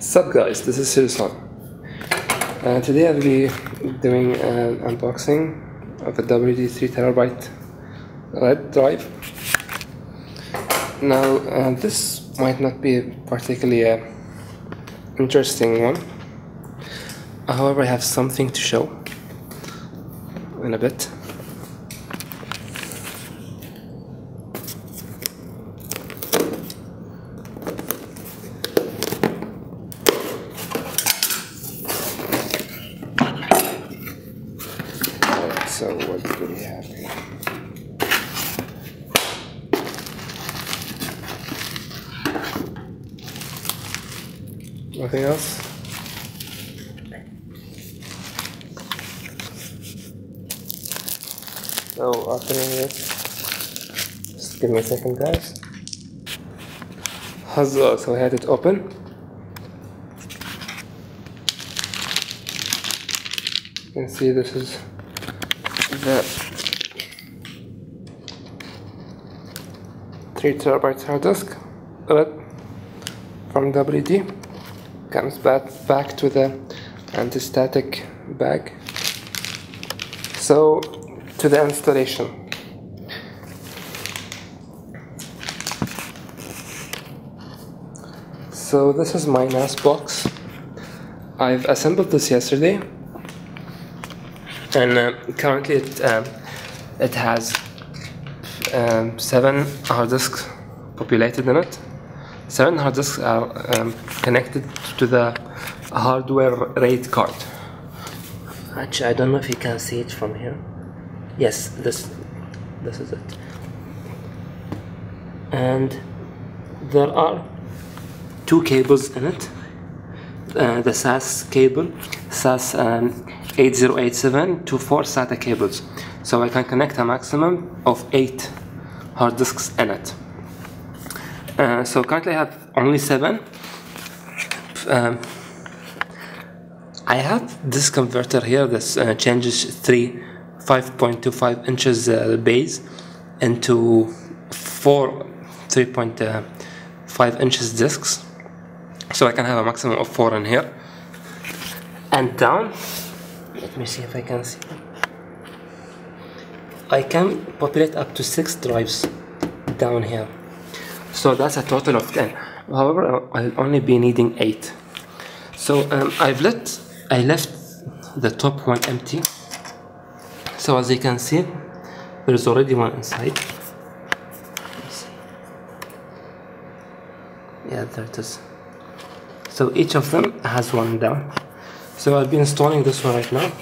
Sup guys, this is SedoSan. Uh, today I'll be doing an unboxing of a WD3 terabyte red drive. Now uh, this might not be particularly a interesting one. However, I have something to show in a bit. So what do we have here? Nothing else? So opening it. Just give me a second guys. Huzzah, so I had it open. You can see this is the 3 terabyte hard disk from WD comes back back to the anti-static bag. So to the installation. So this is my NAS box. I've assembled this yesterday and uh, currently it um, it has um, seven hard disks populated in it. Seven hard disks are um, connected to the hardware RAID card. Actually, I don't know if you can see it from here. Yes, this this is it. And there are two cables in it. Uh, the SAS cable, SAS um, 8087 to four SATA cables. So I can connect a maximum of eight hard disks in it. Uh, so currently I have only seven. Um, I have this converter here that uh, changes three 5.25 inches uh, base into four 3.5 inches discs. So I can have a maximum of four in here. And down me see if I can see. I can populate up to six drives down here. So that's a total of 10 however I'll only be needing eight. So um, I've let I left the top one empty. So as you can see there's already one inside. Yeah there it is. So each of them has one down so I'll be installing this one right now.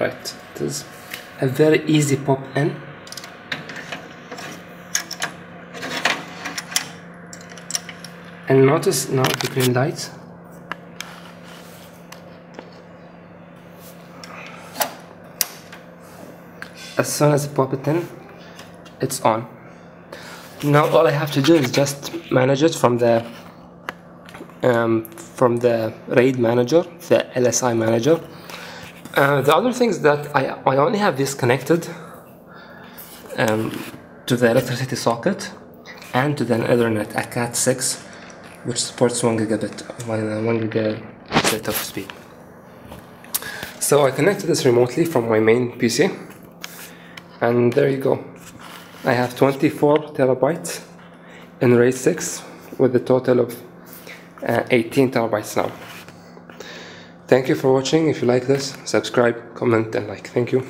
Right, it is a very easy pop in and notice now the green light as soon as I pop it in it's on. Now all I have to do is just manage it from the um, from the RAID manager the LSI manager. Uh, the other thing is that I, I only have this connected um, to the electricity socket and to the Ethernet a Cat6 which supports 1 gigabit, 1, 1 gigabit of speed. So I connected this remotely from my main PC, and there you go. I have 24 terabytes in RAID 6 with a total of uh, 18 terabytes now. Thank you for watching. If you like this, subscribe, comment, and like. Thank you.